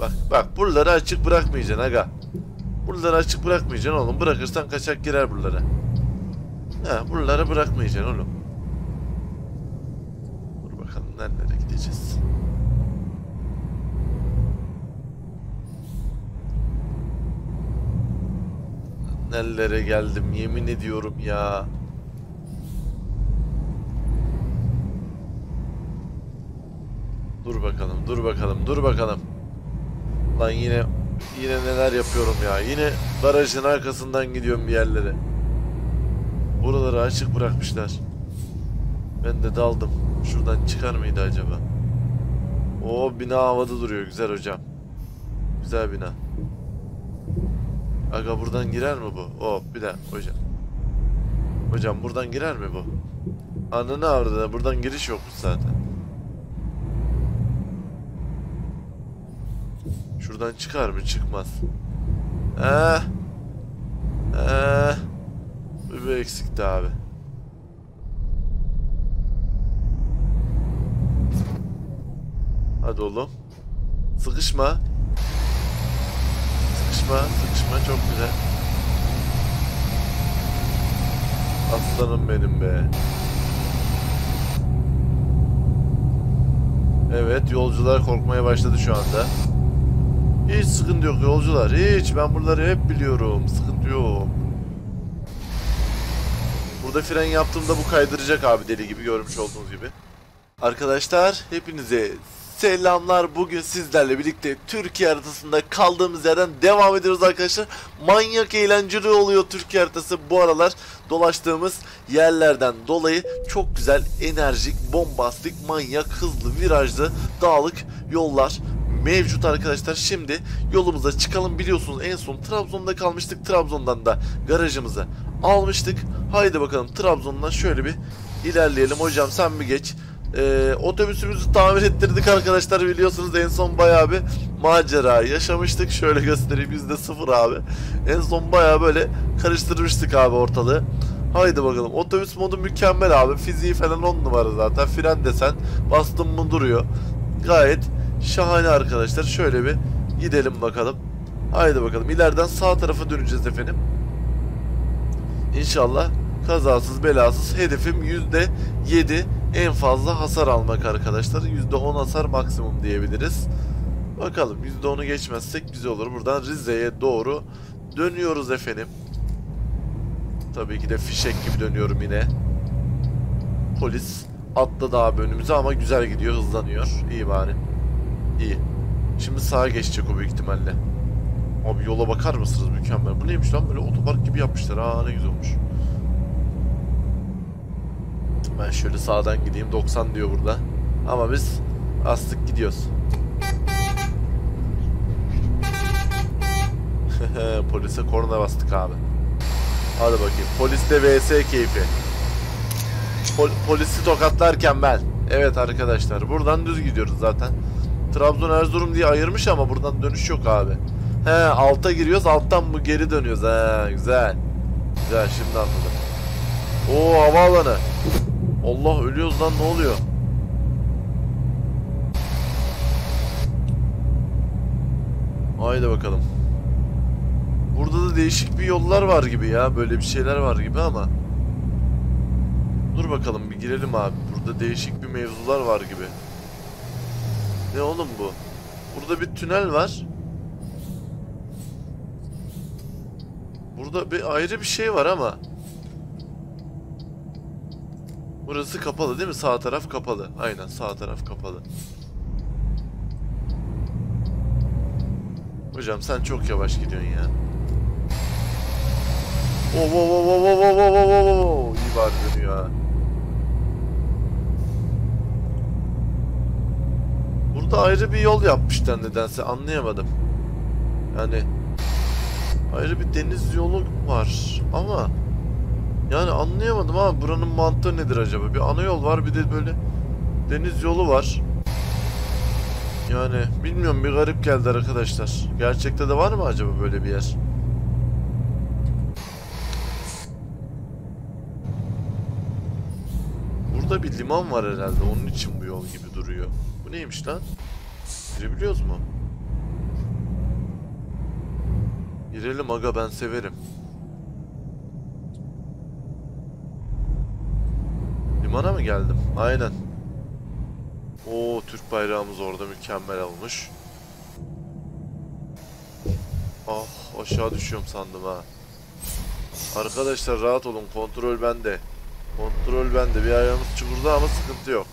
Bak bak buraları açık bırakmayacaksın aga. Buraları açık bırakmayacaksın oğlum. Bırakırsan kaçak girer buralara. Ha, buraları bırakmayacaksın oğlum. Dur bakalım nerelere gideceğiz. Nerelere geldim yemin ediyorum ya. Dur bakalım, dur bakalım, dur bakalım. Lan yine yine neler yapıyorum ya. Yine barajın arkasından gidiyorum bir yerlere. Buraları açık bırakmışlar. Ben de daldım. Şuradan çıkar mıydı acaba? O bina havada duruyor. Güzel hocam. Güzel bina. Aga buradan girer mi bu? Hop bir dakika hocam. Hocam buradan girer mi bu? Ananı avradına buradan giriş yokmuş zaten. Şuradan çıkar mı? Çıkmaz. Eh. Eh. Bir, bir eksikti abi. Hadi oğlum. Sıkışma. Sıkışma, sıkışma çok güzel. Aslanım benim be. Evet, yolcular korkmaya başladı şu anda. Hiç sıkıntı yok yolcular, hiç. Ben buraları hep biliyorum. Sıkıntı yok. Burada fren yaptığımda bu kaydıracak abi deli gibi görmüş olduğunuz gibi. Arkadaşlar hepinize selamlar. Bugün sizlerle birlikte Türkiye haritasında kaldığımız yerden devam ediyoruz arkadaşlar. Manyak eğlenceli oluyor Türkiye haritası bu aralar dolaştığımız yerlerden dolayı çok güzel, enerjik, bombastik, manyak, hızlı, virajlı, dağlık yollar mevcut arkadaşlar. Şimdi yolumuza çıkalım biliyorsunuz en son Trabzon'da kalmıştık. Trabzon'dan da garajımızı almıştık. Haydi bakalım Trabzon'dan şöyle bir ilerleyelim. Hocam sen bir geç. Ee, otobüsümüzü tamir ettirdik arkadaşlar biliyorsunuz en son bayağı bir macera yaşamıştık. Şöyle göstereyim yüzde sıfır abi. En son bayağı böyle karıştırmıştık abi ortalığı. Haydi bakalım otobüs modu mükemmel abi. Fiziği falan on numara zaten. Fren desen bastım mı duruyor. Gayet şahane arkadaşlar. Şöyle bir gidelim bakalım. Haydi bakalım ileriden sağ tarafa döneceğiz efendim. İnşallah kazasız belasız hedefim yüzde yedi en fazla hasar almak arkadaşlar. Yüzde on hasar maksimum diyebiliriz. Bakalım yüzde onu geçmezsek güzel olur. Buradan Rize'ye doğru dönüyoruz efendim. Tabii ki de fişek gibi dönüyorum yine. Polis atladı abi önümüze ama güzel gidiyor hızlanıyor. İyi bari. İyi. Şimdi sağa geçecek o büyük ihtimalle. Abi yola bakar mısınız mükemmel. Bu neymiş lan böyle otopark gibi yapmışlar. Aa ne güzel olmuş. Ben şöyle sağdan gideyim 90 diyor burada. Ama biz astık gidiyoruz. Polise korna bastık abi. Hadi bakayım. Poliste vs keyfi. Pol- polisi tokatlarken ben. Evet arkadaşlar buradan düz gidiyoruz zaten. Trabzon Erzurum diye ayırmış ama buradan dönüş yok abi. He alta giriyoruz alttan bu geri dönüyoruz. He güzel. Güzel şimdi anladım. Oo havaalanı. Allah ölüyoruz lan ne oluyor? Haydi bakalım. Burada da değişik bir yollar var gibi ya. Böyle bir şeyler var gibi ama. Dur bakalım bir girelim abi. Burada değişik bir mevzular var gibi. Ne oğlum bu? Burada bir tünel var. Burada bir ayrı bir şey var ama. Burası kapalı değil mi? Sağ taraf kapalı. Aynen sağ taraf kapalı. Hocam sen çok yavaş gidiyorsun ya. Oo oo oo oo oo oo oo oo oo İyi bari dönüyor ha. Burada ayrı bir yol yapmışlar nedense anlayamadım. Yani ayrı bir deniz yolu var ama yani anlayamadım ama buranın mantığı nedir acaba? Bir ana yol var bir de böyle deniz yolu var. Yani bilmiyorum bir garip geldi arkadaşlar. Gerçekte de var mı acaba böyle bir yer? Burada bir liman var herhalde. Onun için bu yol gibi duruyor. Neymiş lan? Girebiliyoruz mu? Girelim aga ben severim. Limana mı geldim? Aynen. Oo Türk bayrağımız orada mükemmel olmuş. Ah aşağı düşüyorum sandım ha. Arkadaşlar rahat olun kontrol bende. Kontrol bende. Bir ayağımız çukurda ama sıkıntı yok.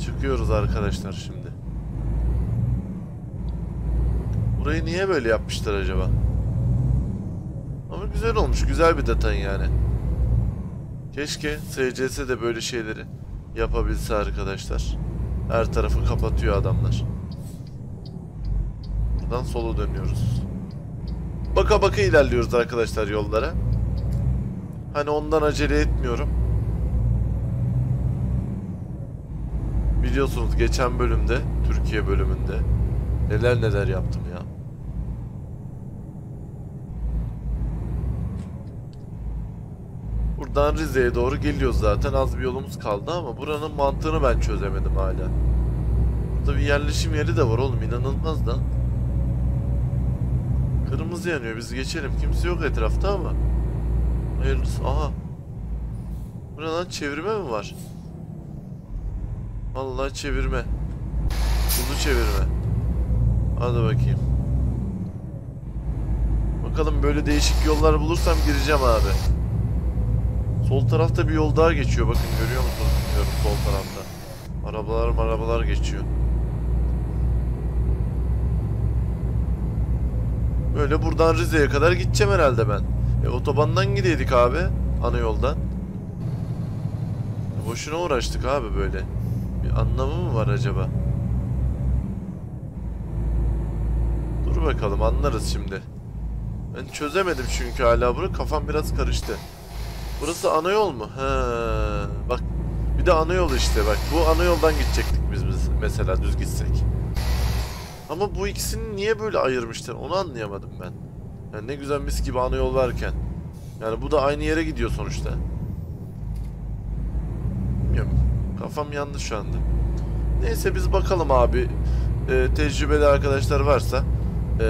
Çıkıyoruz arkadaşlar şimdi. Burayı niye böyle yapmışlar acaba? Ama güzel olmuş. Güzel bir detay yani. Keşke SCS de böyle şeyleri yapabilse arkadaşlar. Her tarafı kapatıyor adamlar. Buradan sola dönüyoruz. Baka baka ilerliyoruz arkadaşlar yollara. Hani ondan acele etmiyorum. Biliyorsunuz geçen bölümde, Türkiye bölümünde neler neler yaptım ya. Buradan Rize'ye doğru geliyoruz zaten. Az bir yolumuz kaldı ama buranın mantığını ben çözemedim hala. Burada bir yerleşim yeri de var oğlum inanılmaz da. Kırmızı yanıyor biz geçelim. Kimse yok etrafta ama. Hayırlısı. Aha. Bu ne lan çevirme mi var? Vallahi çevirme. Kuzu çevirme. Hadi bakayım. Bakalım böyle değişik yollar bulursam gireceğim abi. Sol tarafta bir yol daha geçiyor. Bakın görüyor musunuz bilmiyorum sol tarafta. Arabalar arabalar geçiyor. Böyle buradan Rize'ye kadar gideceğim herhalde ben. E, otobandan gideydik abi. Ana yoldan. Boşuna uğraştık abi böyle. Bir anlamı mı var acaba? Dur bakalım anlarız şimdi. Ben çözemedim çünkü hala bunu. Kafam biraz karıştı. Burası ana yol mu? He. Bak bir de ana yol işte bak. Bu ana yoldan gidecektik biz, biz mesela düz gitsek. Ama bu ikisini niye böyle ayırmışlar onu anlayamadım ben. Yani ne güzel mis gibi ana yol varken. Yani bu da aynı yere gidiyor sonuçta. Bilmiyorum. Kafam yandı şu anda. Neyse biz bakalım abi. Ee, tecrübeli arkadaşlar varsa e,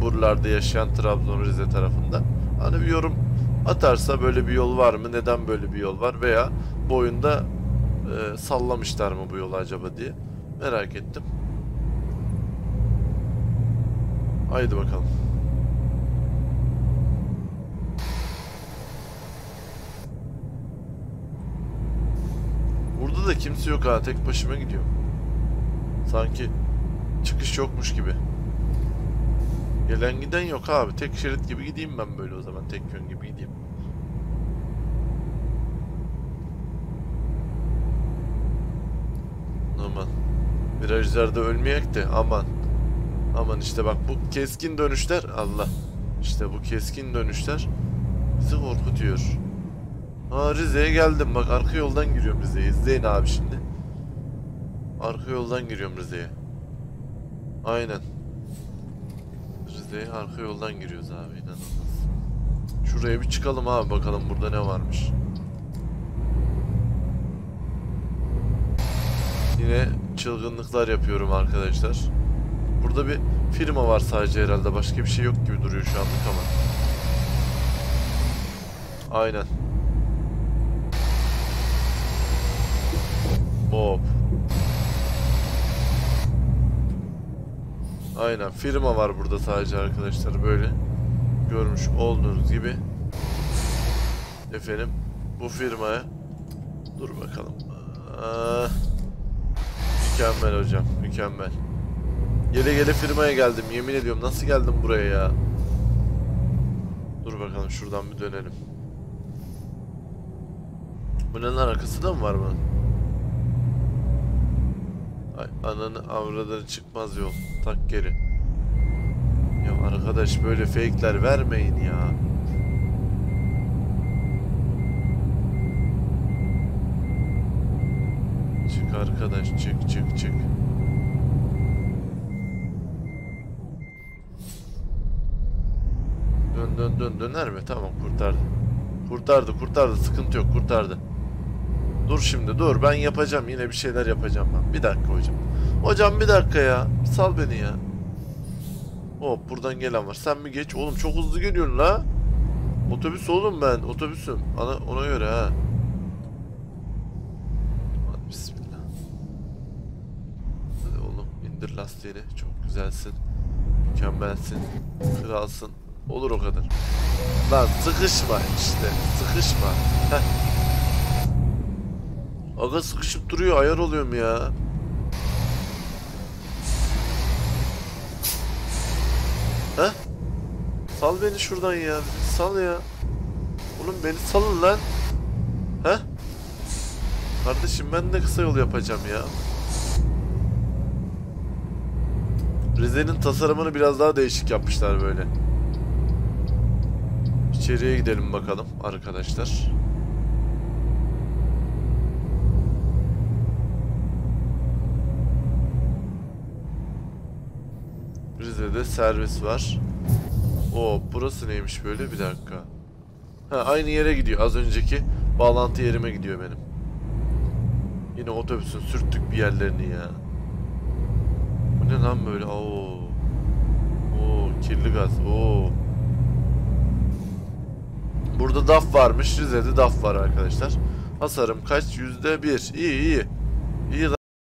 buralarda yaşayan Trabzon Rize tarafında. Hani bir yorum atarsa böyle bir yol var mı? Neden böyle bir yol var? Veya bu oyunda e, sallamışlar mı bu yolu acaba diye merak ettim. Haydi bakalım. Burada da kimse yok ha. Tek başıma gidiyorum. Sanki çıkış yokmuş gibi. Gelen giden yok abi. Tek şerit gibi gideyim ben böyle o zaman. Tek yön gibi gideyim. Aman. Virajlarda ölmeyek de aman. Aman işte bak bu keskin dönüşler Allah. İşte bu keskin dönüşler bizi korkutuyor. Ha Rize'ye geldim bak arka yoldan giriyorum Rize'ye. İzleyin abi şimdi. Arka yoldan giriyorum Rize'ye. Aynen. Rize'ye arka yoldan giriyoruz abi inanılmaz. Şuraya bir çıkalım abi bakalım burada ne varmış. Yine çılgınlıklar yapıyorum arkadaşlar. Burada bir firma var sadece herhalde. Başka bir şey yok gibi duruyor şu anlık ama. Aynen. Hop. Aynen firma var burada sadece arkadaşlar böyle. Görmüş olduğunuz gibi. Efendim bu firmaya dur bakalım. Aa, mükemmel hocam mükemmel. Gele gele firmaya geldim yemin ediyorum nasıl geldim buraya ya. Dur bakalım şuradan bir dönelim. Bu ne lan arkası da mı var bunun? Ay ananı avradını çıkmaz yol. Tak geri. Ya arkadaş böyle fake'ler vermeyin ya. Çık arkadaş çık çık çık. Dön dön dön döner mi? Tamam kurtardı. Kurtardı kurtardı sıkıntı yok kurtardı. Dur şimdi dur ben yapacağım yine bir şeyler yapacağım ben. Bir dakika hocam. Hocam bir dakika ya. Sal beni ya. Hop buradan gelen var. Sen mi geç? Oğlum çok hızlı geliyorsun la. Otobüs oğlum ben. Otobüsüm. Ana, ona göre ha. Hadi bismillah. Hadi oğlum indir lastiğini. Çok güzelsin. Mükemmelsin. Kralsın. Olur o kadar. Lan sıkışma işte. Sıkışma. Heh. Aga sıkışıp duruyor. Ayar oluyorum ya. Heh. Sal beni şuradan ya. Sal ya. Oğlum beni salın lan. Heh. Kardeşim ben de kısa yol yapacağım ya. Rize'nin tasarımını biraz daha değişik yapmışlar böyle. İçeriye gidelim bakalım arkadaşlar. Servis var. O burası neymiş böyle bir dakika. Ha aynı yere gidiyor az önceki bağlantı yerime gidiyor benim. Yine otobüsün sürttük bir yerlerini ya. Bu ne lan böyle? Oo. Oo kirli gaz. Oo. Burada DAF varmış. Rize'de DAF var arkadaşlar. Hasarım kaç? Yüzde bir. İyi iyi. İyi